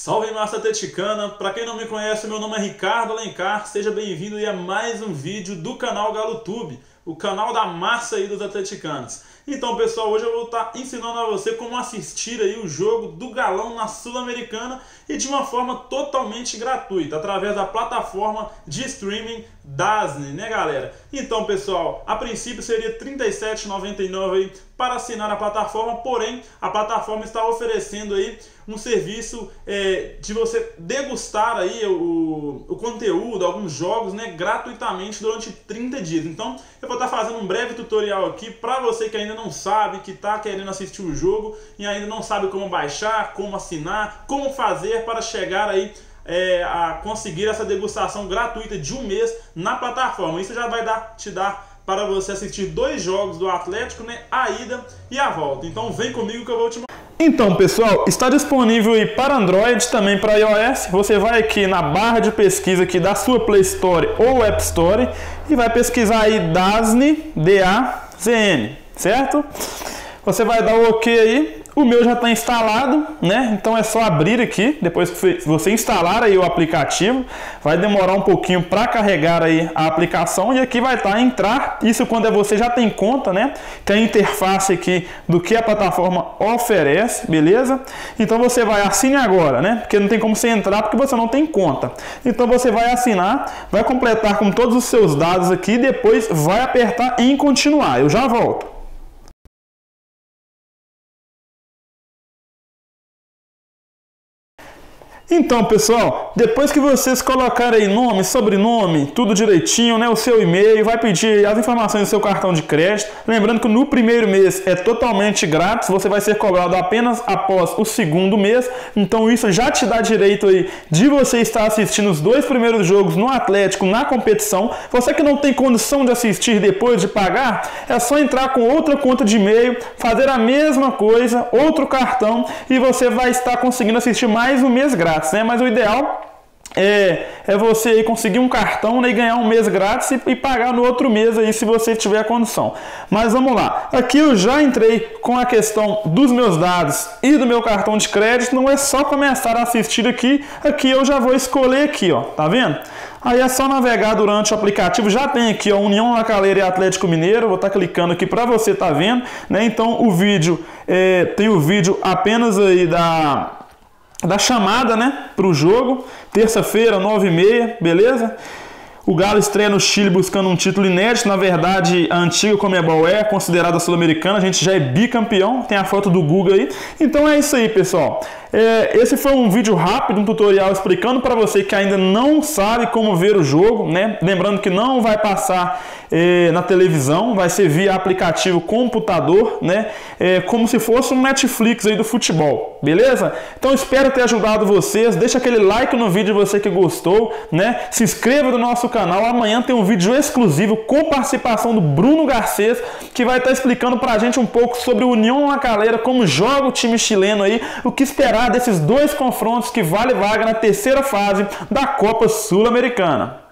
Salve massa atleticana! Para quem não me conhece, meu nome é Ricardo Alencar. Seja bem-vindo a mais um vídeo do canal GaloTube, o canal da massa aí dos atleticanos. Então, pessoal, hoje eu vou estar ensinando a você como assistir aí o jogo do Galão na Sul-Americana e de uma forma totalmente gratuita, através da plataforma de streaming Dasne, né, galera? Então, pessoal, a princípio seria R$ 37,99 aí para assinar a plataforma, porém, a plataforma está oferecendo aí um serviço é, de você degustar aí o, o conteúdo, alguns jogos, né, gratuitamente durante 30 dias. Então, eu vou estar fazendo um breve tutorial aqui para você que ainda não sabe, que está querendo assistir o jogo e ainda não sabe como baixar, como assinar, como fazer para chegar aí é, a conseguir essa degustação gratuita de um mês na plataforma. Isso já vai dar, te dar para você assistir dois jogos do Atlético, né? A ida e a volta. Então vem comigo que eu vou te mostrar. Então, pessoal, está disponível aí para Android, também para iOS. Você vai aqui na barra de pesquisa aqui da sua Play Store ou App Store e vai pesquisar aí DAZN, D-A-Z-N, certo? Você vai dar o OK aí o meu já está instalado, né? Então é só abrir aqui, depois que você instalar aí o aplicativo, vai demorar um pouquinho para carregar aí a aplicação e aqui vai estar tá, entrar, isso quando é você já tem conta, né? Tem a interface aqui do que a plataforma oferece, beleza? Então você vai assine agora, né? Porque não tem como você entrar porque você não tem conta. Então você vai assinar, vai completar com todos os seus dados aqui depois vai apertar em continuar. Eu já volto. Então, pessoal, depois que vocês colocarem nome, sobrenome, tudo direitinho, né, o seu e-mail, vai pedir as informações do seu cartão de crédito. Lembrando que no primeiro mês é totalmente grátis, você vai ser cobrado apenas após o segundo mês. Então, isso já te dá direito aí de você estar assistindo os dois primeiros jogos no Atlético na competição. Você que não tem condição de assistir depois de pagar, é só entrar com outra conta de e-mail, fazer a mesma coisa, outro cartão e você vai estar conseguindo assistir mais um mês grátis né? Mas o ideal é, é você aí conseguir um cartão né, e ganhar um mês grátis e, e, pagar no outro mês aí se você tiver a condição. Mas vamos lá. Aqui eu já entrei com a questão dos meus dados e do meu cartão de crédito. Não é só começar a assistir aqui. Aqui eu já vou escolher aqui, ó. Tá vendo? Aí é só navegar durante o aplicativo. Já tem aqui, ó, União Lacaleira e Atlético Mineiro. Vou estar tá clicando aqui para você tá vendo, né? Então o vídeo é, tem o vídeo apenas aí da da chamada, né, para o jogo, terça-feira, 9h30, beleza? O Galo estreia no Chile buscando um título inédito. Na verdade, a antiga Comebol é considerada sul-americana. A gente já é bicampeão. Tem a foto do Google aí. Então é isso aí, pessoal. É, esse foi um vídeo rápido, um tutorial explicando para você que ainda não sabe como ver o jogo, né? Lembrando que não vai passar é, na televisão, vai ser via aplicativo computador, né? É, como se fosse um Netflix aí do futebol, beleza? Então espero ter ajudado vocês. Deixa aquele like no vídeo você que gostou, né? Se inscreva no nosso canal. Amanhã tem um vídeo exclusivo com participação do Bruno Garcês, que vai estar explicando para a gente um pouco sobre o União La Calera, como joga o time chileno aí, o que esperar desses dois confrontos que vale vaga na terceira fase da Copa Sul-Americana.